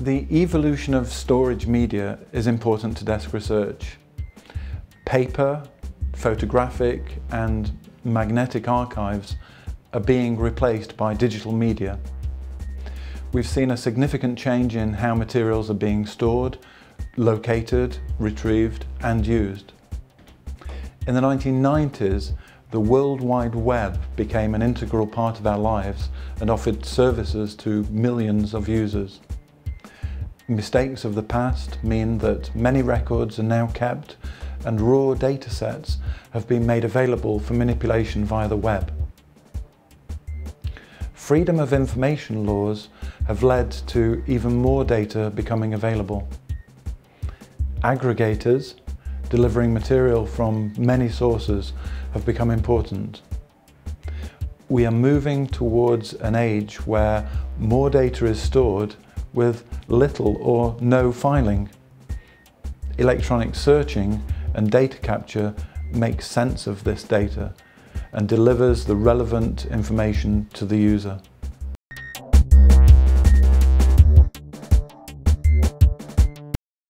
The evolution of storage media is important to desk research. Paper, photographic and magnetic archives are being replaced by digital media. We've seen a significant change in how materials are being stored, located, retrieved and used. In the 1990s, the World Wide Web became an integral part of our lives and offered services to millions of users. Mistakes of the past mean that many records are now kept and raw data sets have been made available for manipulation via the web. Freedom of information laws have led to even more data becoming available. Aggregators delivering material from many sources have become important. We are moving towards an age where more data is stored with little or no filing. Electronic searching and data capture makes sense of this data and delivers the relevant information to the user.